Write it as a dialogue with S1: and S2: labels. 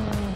S1: Um,